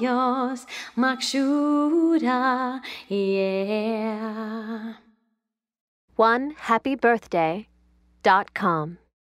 Dios, Makshura, yeah. One happy birthday dot com.